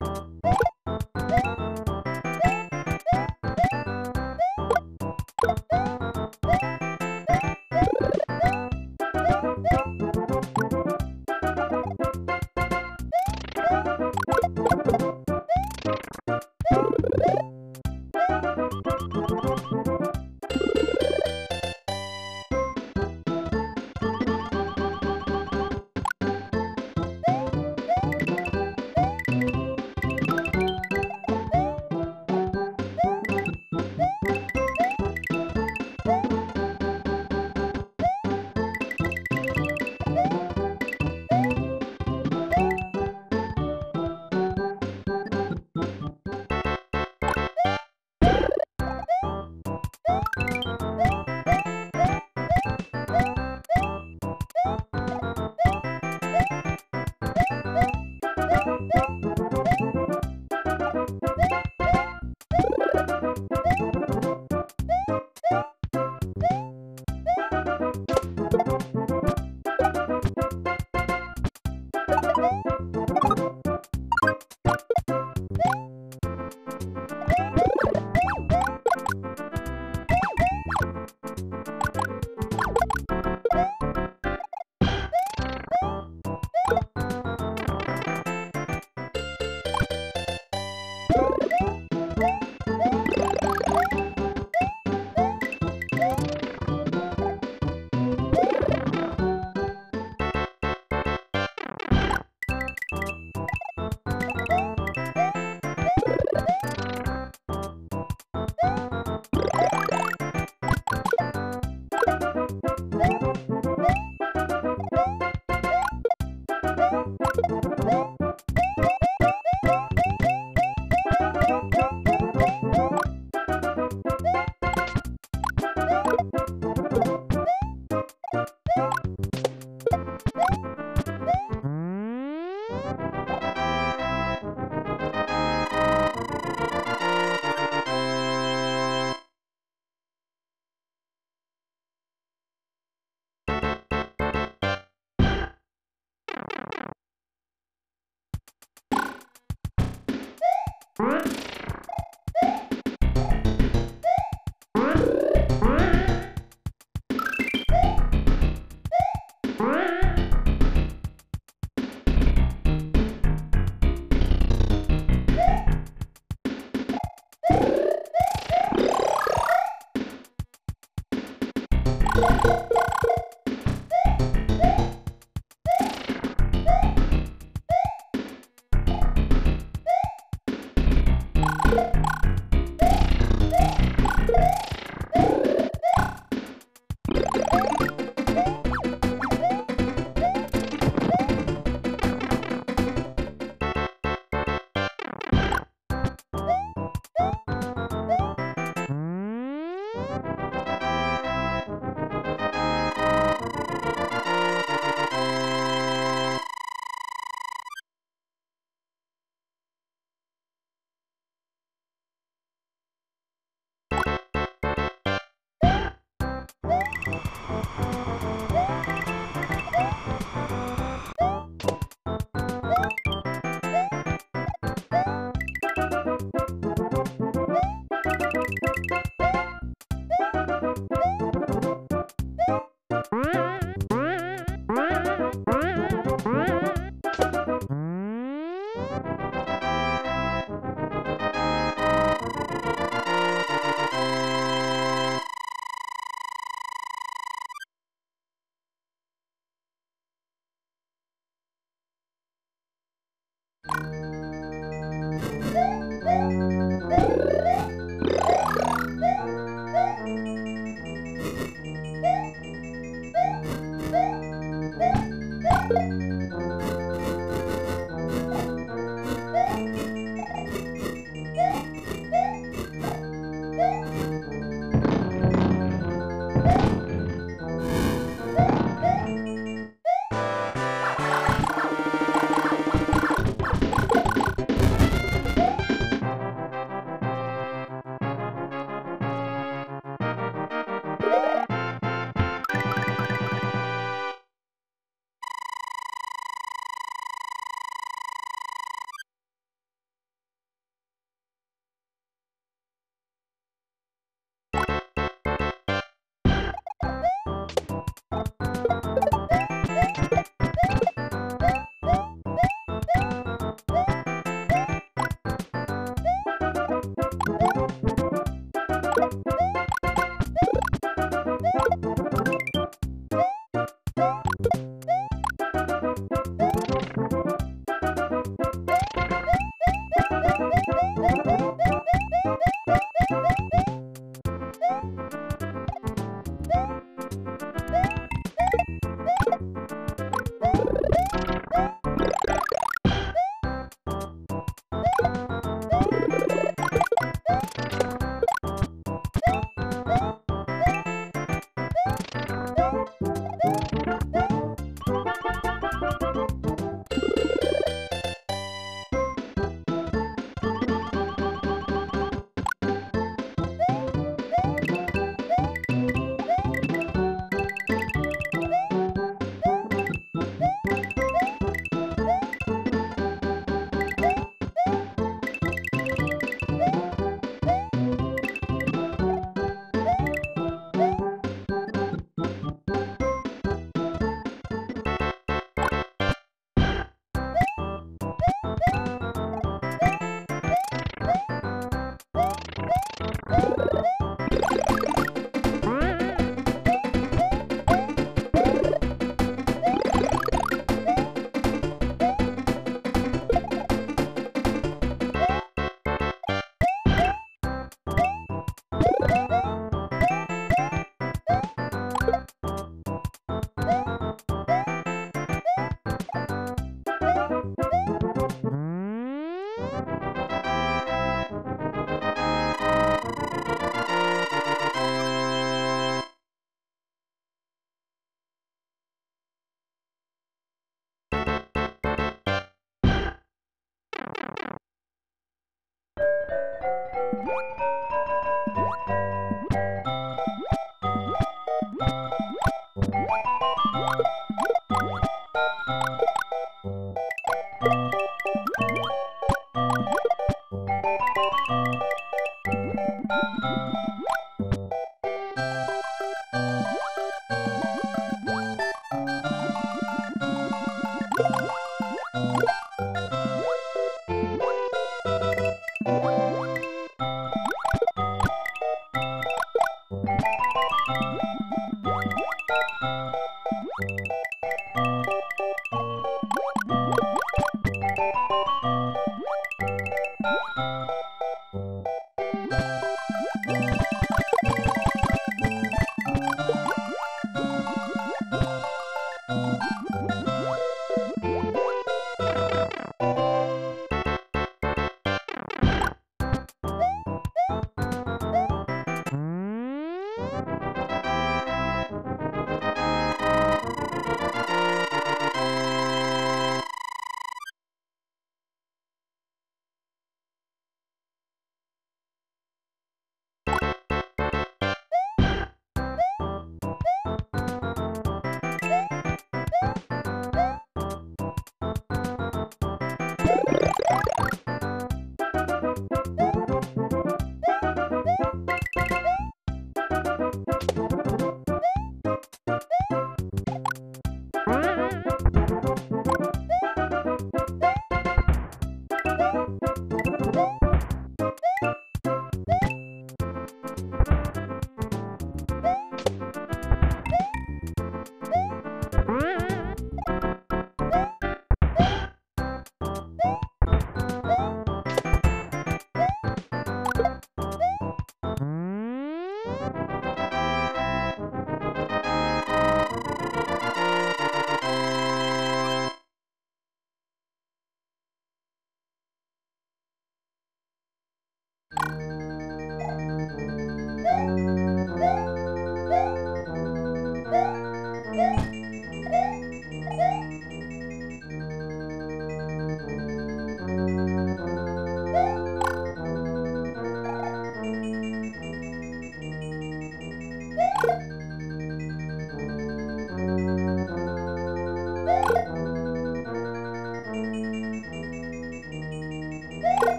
you Música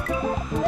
Oh,